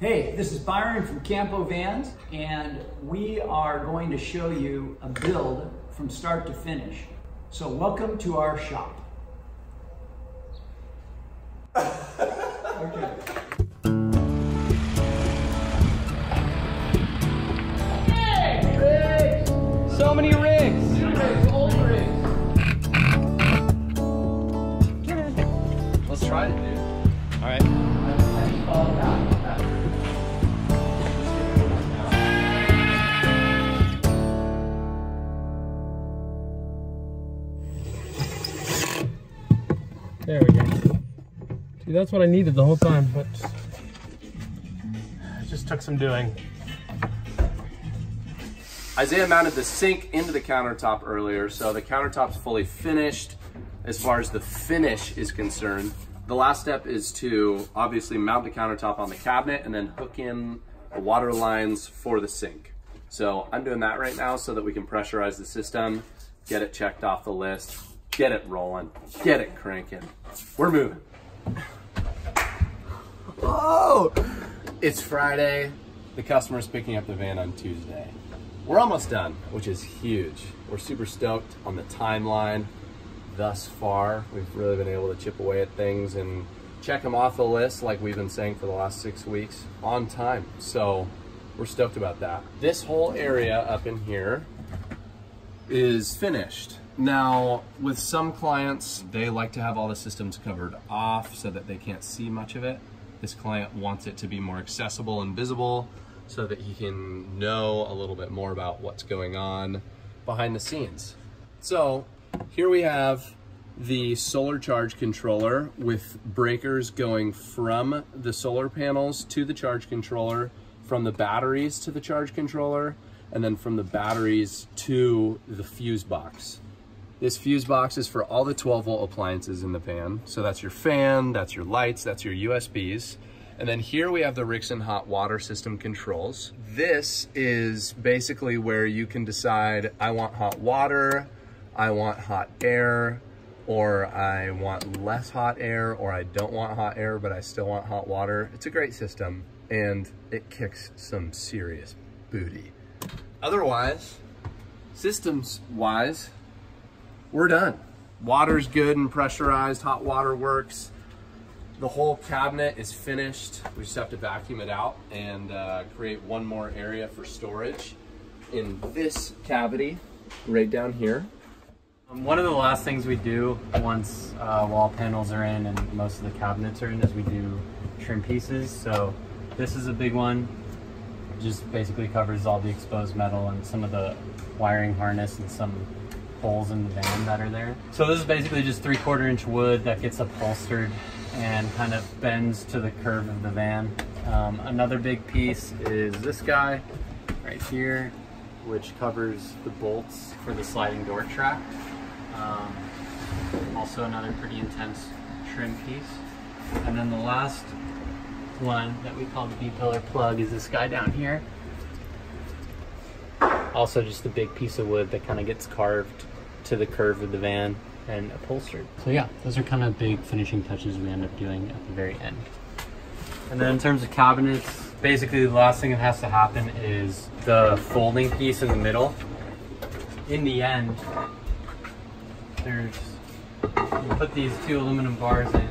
Hey, this is Byron from Campovans, and we are going to show you a build from start to finish. So welcome to our shop. okay. That's what I needed the whole time, but it just took some doing. Isaiah mounted the sink into the countertop earlier, so the countertop's fully finished as far as the finish is concerned. The last step is to obviously mount the countertop on the cabinet and then hook in the water lines for the sink. So I'm doing that right now so that we can pressurize the system, get it checked off the list, get it rolling, get it cranking. We're moving. Oh, it's Friday. The customer's picking up the van on Tuesday. We're almost done, which is huge. We're super stoked on the timeline thus far. We've really been able to chip away at things and check them off the list like we've been saying for the last six weeks on time. So we're stoked about that. This whole area up in here is finished. Now, with some clients, they like to have all the systems covered off so that they can't see much of it. This client wants it to be more accessible and visible so that he can know a little bit more about what's going on behind the scenes. So here we have the solar charge controller with breakers going from the solar panels to the charge controller, from the batteries to the charge controller, and then from the batteries to the fuse box. This fuse box is for all the 12 volt appliances in the van. So that's your fan, that's your lights, that's your USBs. And then here we have the Rixen hot water system controls. This is basically where you can decide, I want hot water, I want hot air, or I want less hot air, or I don't want hot air, but I still want hot water. It's a great system and it kicks some serious booty. Otherwise, systems wise, we're done. Water's good and pressurized, hot water works. The whole cabinet is finished. We just have to vacuum it out and uh, create one more area for storage in this cavity right down here. Um, one of the last things we do once uh, wall panels are in and most of the cabinets are in is we do trim pieces. So this is a big one. Just basically covers all the exposed metal and some of the wiring harness and some holes in the van that are there. So this is basically just three quarter inch wood that gets upholstered and kind of bends to the curve of the van. Um, another big piece is this guy right here, which covers the bolts for the sliding door track. Um, also another pretty intense trim piece. And then the last one that we call the B-pillar plug is this guy down here. Also just a big piece of wood that kind of gets carved to the curve of the van and upholstered. So yeah, those are kind of big finishing touches we end up doing at the very end. And then in terms of cabinets, basically the last thing that has to happen is the folding piece in the middle. In the end, there's, you put these two aluminum bars in,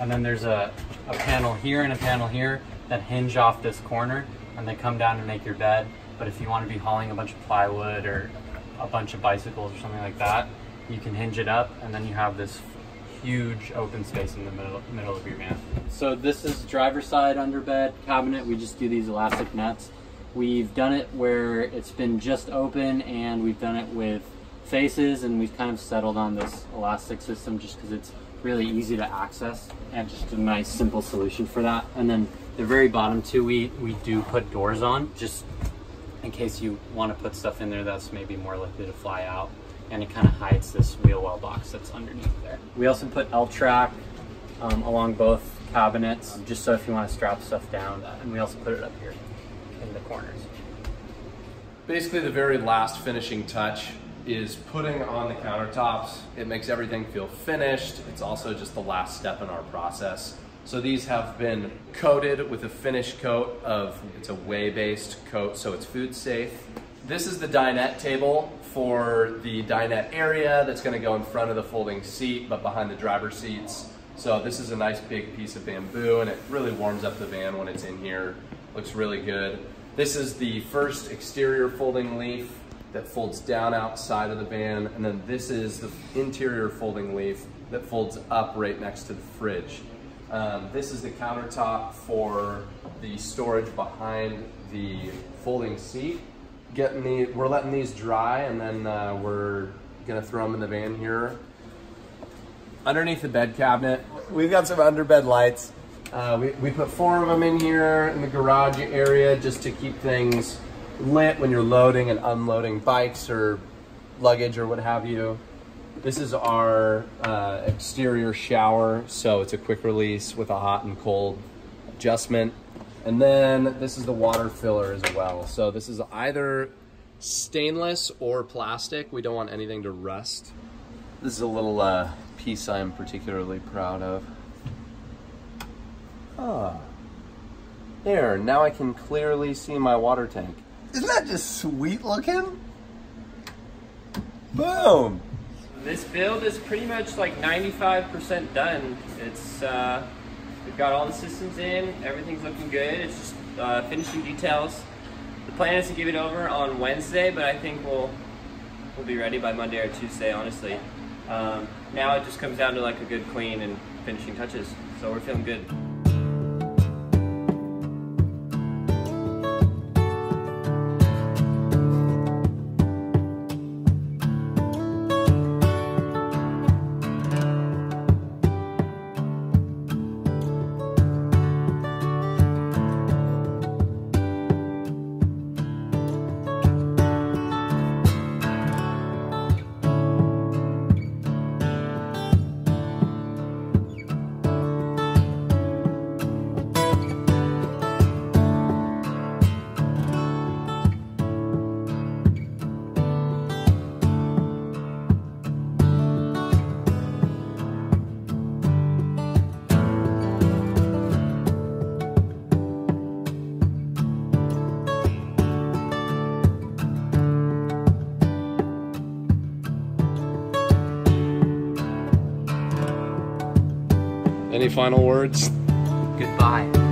and then there's a, a panel here and a panel here that hinge off this corner, and they come down and make your bed. But if you want to be hauling a bunch of plywood or a bunch of bicycles or something like that, you can hinge it up, and then you have this huge open space in the middle, middle of your van. So this is driver's side underbed cabinet. We just do these elastic nets. We've done it where it's been just open and we've done it with faces and we've kind of settled on this elastic system just because it's really easy to access and just a nice simple solution for that. And then the very bottom two we, we do put doors on just in case you want to put stuff in there that's maybe more likely to fly out and it kind of hides this wheel well box that's underneath there. We also put L-track um, along both cabinets just so if you want to strap stuff down and we also put it up here in the corners. Basically, the very last finishing touch is putting on the countertops. It makes everything feel finished. It's also just the last step in our process So these have been coated with a finish coat of, it's a whey-based coat, so it's food safe. This is the dinette table for the dinette area that's gonna go in front of the folding seat, but behind the driver seats. So this is a nice big piece of bamboo and it really warms up the van when it's in here. Looks really good. This is the first exterior folding leaf that folds down outside of the van. And then this is the interior folding leaf that folds up right next to the fridge. Um, this is the countertop for the storage behind the folding seat. Getting the, we're letting these dry and then uh, we're gonna throw them in the van here. Underneath the bed cabinet, we've got some underbed lights. Uh, we, we put four of them in here in the garage area just to keep things lit when you're loading and unloading bikes or luggage or what have you. This is our uh, exterior shower, so it's a quick release with a hot and cold adjustment. And then this is the water filler as well. So this is either stainless or plastic. We don't want anything to rust. This is a little uh, piece I'm particularly proud of. Ah. There, now I can clearly see my water tank. Isn't that just sweet looking? Boom! This build is pretty much like 95% done. It's uh, We've got all the systems in, everything's looking good. It's just uh, finishing details. The plan is to give it over on Wednesday, but I think we'll we'll be ready by Monday or Tuesday, honestly. Um, now it just comes down to like a good clean and finishing touches. So we're feeling good. Any final words? Goodbye.